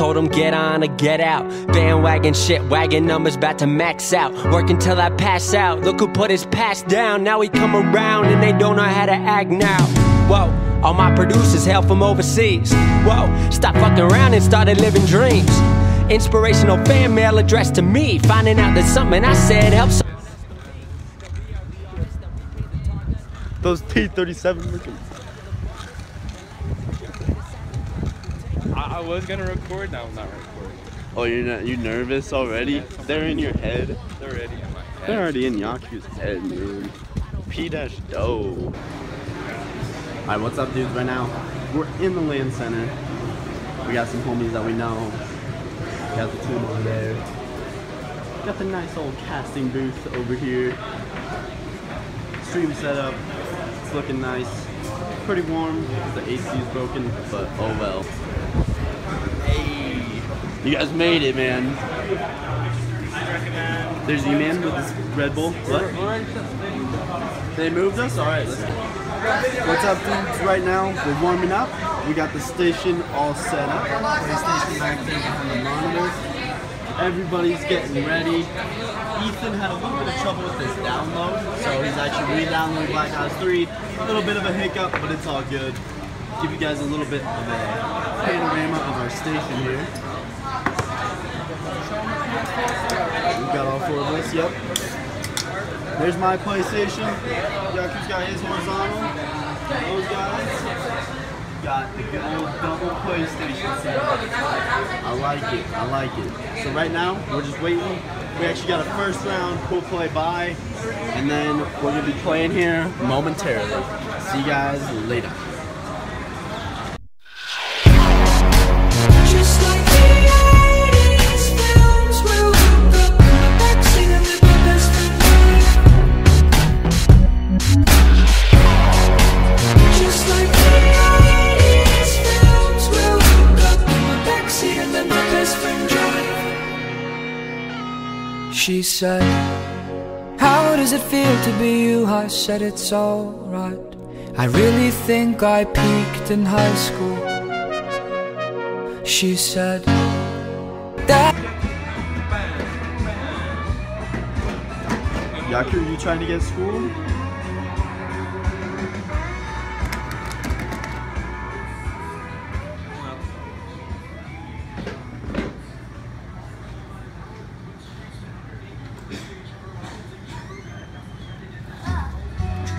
told him get on or get out. Bandwagon shit, wagon numbers about to max out. Work until I pass out. Look who put his past down. Now he come around and they don't know how to act now. Whoa. All my producers hail from overseas. Whoa, stop fucking around and started living dreams. Inspirational fan mail addressed to me. Finding out that something I said helps. Those T37 looking. I, was gonna record, now I'm not recording. Oh, you're not, you nervous already? They're in your head. They're already in my head. They're already in Yaku's head, dude. P dash dough. Alright, what's up, dudes? Right now, we're in the LAN center. We got some homies that we know. Got the tune over there. Got the nice old casting booth over here. Stream setup. It's looking nice. Pretty warm the AC is broken, but oh well. You guys made it, man. There's E-Man with his Red Bull. What? They moved us? Alright. What's up, dudes? Right now, we're warming up. We got the station all set up. PlayStation the monitor. Everybody's getting ready. Ethan had a little bit of trouble with his download, so he's actually re-downloading Black Ops 3. A little bit of a hiccup, but it's all good. Give you guys a little bit of a panorama of our station here. We've got all four of us, yep. There's my PlayStation. Yaku's got his horizontal. Those guys got the good old double PlayStation set. I like it. I like it. So right now, we're just waiting. We actually got a first round cool play by, and then we're gonna be playing here momentarily. See you guys later. She said, How does it feel to be you? I said it's alright. I really think I peaked in high school. She said that Yaku, you trying to get school?